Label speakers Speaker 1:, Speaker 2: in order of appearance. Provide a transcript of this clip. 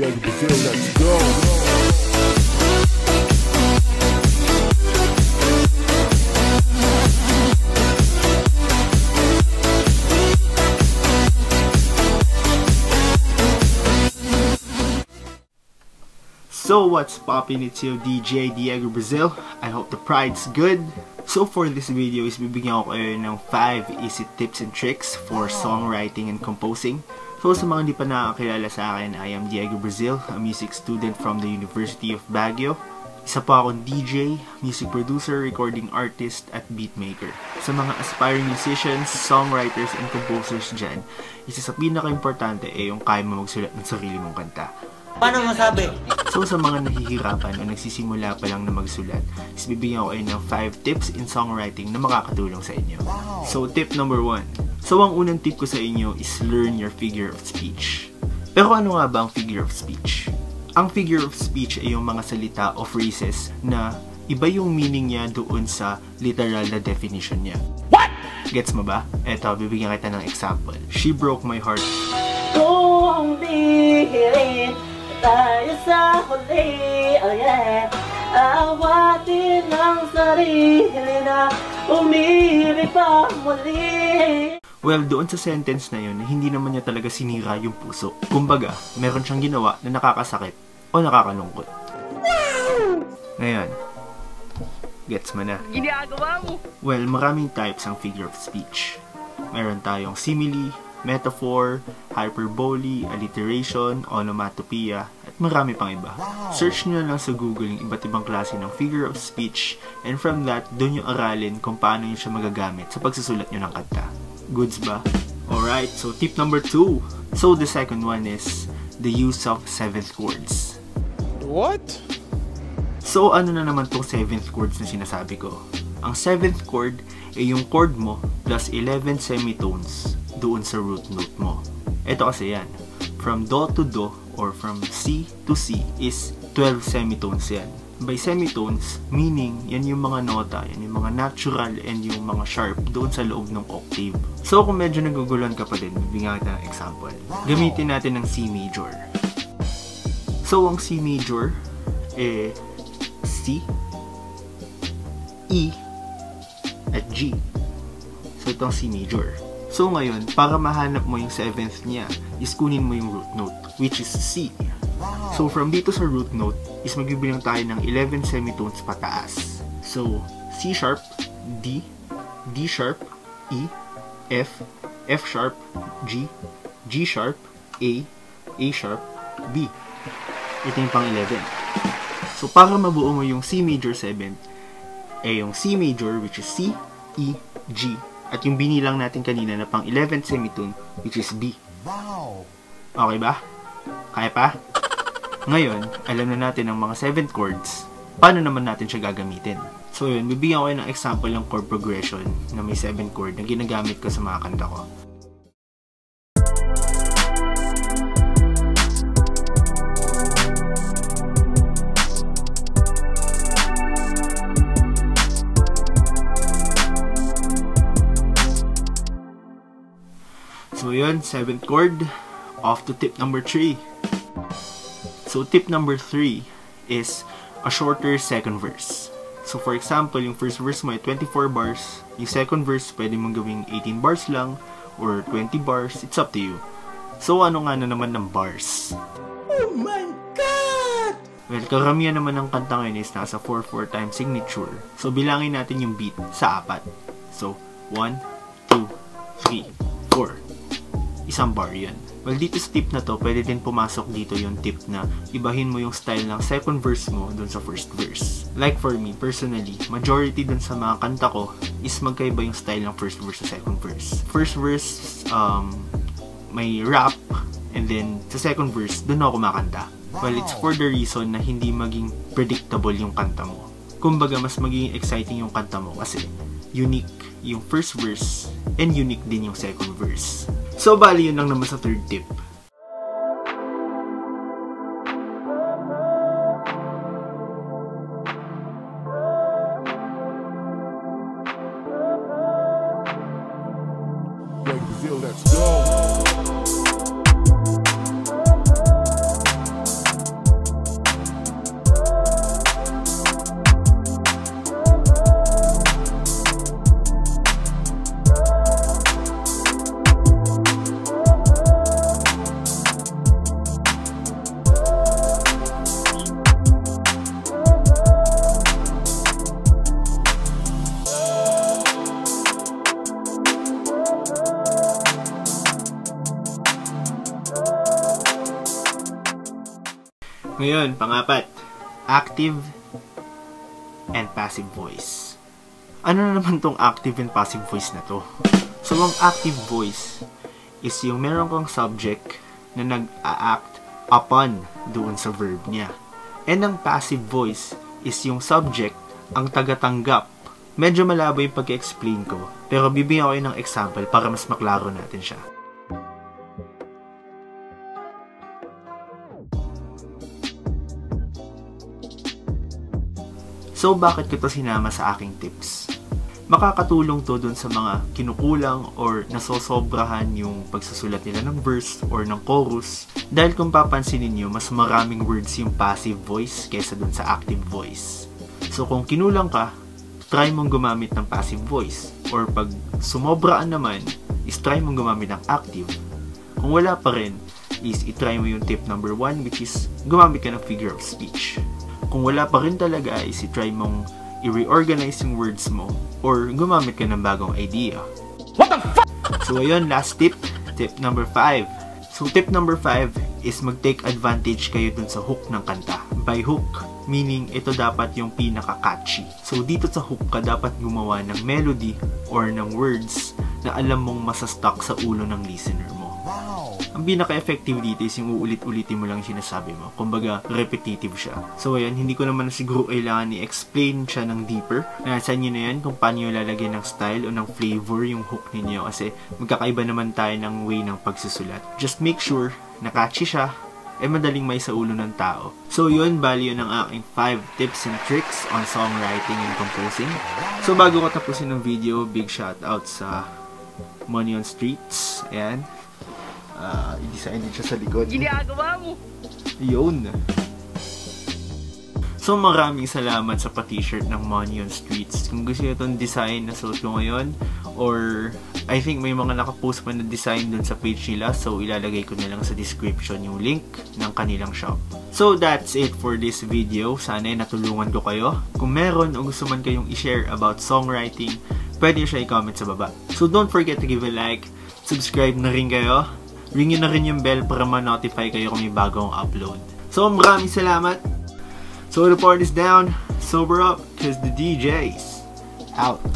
Speaker 1: Brazil, let's go.
Speaker 2: So what's poppin'? It's your DJ Diego Brazil. I hope the pride's good. So for this video is bibigyan ko kayo ng 5 easy tips and tricks for songwriting and composing. So sa mga hindi pa nakakilala sa akin, I am Diego Brazil, a music student from the University of Baguio. Isa po akong DJ, music producer, recording artist, at beatmaker. Sa mga aspiring musicians, songwriters, and composers dyan, isa sa pinaka-importante ay yung kaya mo magsulat ng sarili mong kanta.
Speaker 3: Paano masabi?
Speaker 2: So sa mga nahihirapan o nagsisimula pa lang na magsulat, is bibigyan ko kayo ng 5 tips in songwriting na makakatulong sa inyo. So tip number 1. So ang unang tip ko sa inyo is learn your figure of speech. Pero ano nga ba ang figure of speech? Ang figure of speech ay yung mga salita o phrases na iba yung meaning niya doon sa literal na definition niya. What? Gets mo ba? Eto, bibigyan kita ng example. She broke my heart.
Speaker 4: Kung bihirin tayo sa huli, oh yeah Awatin ang sarili na umibig pa muli
Speaker 2: Well, doon sa sentence na yun, hindi naman niya talaga sinira yung puso. Kumbaga, meron siyang ginawa na nakakasakit o nakakalungkot. Ngayon, gets mo na.
Speaker 4: Ginagawa mo
Speaker 2: Well, maraming types ang figure of speech. Meron tayong simile, metaphor, hyperbole, alliteration, onomatopoeia, at marami pang iba. Search nyo lang sa Google yung iba't ibang klase ng figure of speech and from that, doon yung aralin kung paano nyo siya magagamit sa pagsusulat nyo ng kanta. Goods ba? Alright, so tip number 2. So the second one is the use of seventh chords.
Speaker 1: What?
Speaker 2: So, ano na naman tong 7th chords na sinasabi ko? Ang 7th chord ay yung chord mo plus 11 semitones doon sa root note mo. Ito kasi yan. From Do to Do or from C to C is 12 semitones yan. By semitones, meaning yan yung mga nota, yan yung mga natural and yung mga sharp doon sa loob ng octave. So kung medyo naguguluhan ka pa din, bibigyan kita ng example. Gamitin natin ng C major. So ang C major, eh, C, E, at G. So, ito ang C major. So, ngayon, para mahanap mo yung 7th niya, is kunin mo yung root note, which is C. So, from dito sa root note, is magbibilang tayo ng 11 semitones pataas. So, C sharp, D, D sharp, E, F, F sharp, G, G sharp, A, A sharp, B. Ito yung pang 11. So, para mabuo mo yung C major 7, eh yung C major, which is C, E, G, at yung binilang natin kanina na pang 11th semitone, which is B.
Speaker 1: Wow.
Speaker 2: Okay ba? Kaya pa? Ngayon, alam na natin ang mga 7th chords. Paano naman natin siya gagamitin? So yun, bibigyan ko kayo ng example ng chord progression na may 7 chord na ginagamit ko sa mga kanta ko. So yun, 7th chord. Off to tip number 3. So tip number 3 is a shorter second verse. So for example, yung first verse mo ay 24 bars. Yung second verse, pwede mong gawing 18 bars lang or 20 bars. It's up to you. So ano nga na naman ng bars?
Speaker 3: Oh my God!
Speaker 2: Well, karamihan naman ng kanta ngayon is nasa 4-4 time signature. So, bilangin natin yung beat sa apat. So, 1, 2, 3, 4. Isang bar yun. Well, dito sa tip na to, pwede din pumasok dito yung tip na ibahin mo yung style ng second verse mo dun sa first verse. Like for me, personally, majority dun sa mga kanta ko is magkaiba yung style ng first verse sa second verse. First verse, um, may rap, and then sa second verse, dun ako kumakanta. Well, it's for the reason na hindi maging predictable yung kanta mo. Kumbaga, mas magiging exciting yung kanta mo kasi unique yung first verse and unique din yung second verse. So, bali yun lang naman sa third tip. Ngayon, pangapat, active and passive voice. Ano na naman tong active and passive voice na to? So, ang active voice is yung meron kang subject na nag-act upon doon sa verb niya. And ang passive voice is yung subject ang tagatanggap. Medyo malabo yung pag-explain ko, pero bibigyan ko kayo ng example para mas maklaro natin siya. So, bakit ko to sinama sa aking tips? Makakatulong to dun sa mga kinukulang or nasosobrahan yung pagsusulat nila ng verse or ng chorus. Dahil kung papansinin nyo, mas maraming words yung passive voice kaysa dun sa active voice. So, kung kinulang ka, try mong gumamit ng passive voice. Or pag sumobraan naman, is try mong gumamit ng active. Kung wala pa rin, is itry mo yung tip number one, which is gumamit ka ng figure of speech kung wala pa rin talaga is i-try mong i-reorganize yung words mo or gumamit ka ng bagong idea. What the fuck? So ayun, last tip, tip number 5. So tip number 5 is mag-take advantage kayo dun sa hook ng kanta. By hook, meaning ito dapat yung pinaka-catchy. So dito sa hook ka dapat gumawa ng melody or ng words na alam mong masastock sa ulo ng listener mo. Ang pinaka-effective dito is yung uulit-ulitin mo lang sinasabi mo. Kumbaga, repetitive siya. So, ayan, hindi ko naman siguro kailangan i-explain siya ng deeper. Nasa inyo na yan kung paano yung lalagyan ng style o ng flavor yung hook ninyo kasi magkakaiba naman tayo ng way ng pagsusulat. Just make sure na catchy siya eh madaling may sa ulo ng tao. So yun, bali yun ang aking 5 tips and tricks on songwriting and composing. So bago ko tapusin ng video, big shout out sa Money on Streets. Ayan. Ah, i-design din siya sa likod.
Speaker 4: Ginagawa mo!
Speaker 2: Yun. So maraming salamat sa pa-t-shirt ng Money on Streets. Kung gusto nyo itong design na suot ko ngayon, or I think may mga nakapost pa na design dun sa page nila, so ilalagay ko na lang sa description yung link ng kanilang shop. So that's it for this video. Sana ay natulungan ko kayo. Kung meron o gusto man kayong i-share about songwriting, pwede nyo siya i-comment sa baba. So don't forget to give a like, subscribe na rin kayo, ring na rin yung bell para ma-notify kayo kung may bagong upload. So maraming salamat! So the party's down, sober up, cause the DJ's out.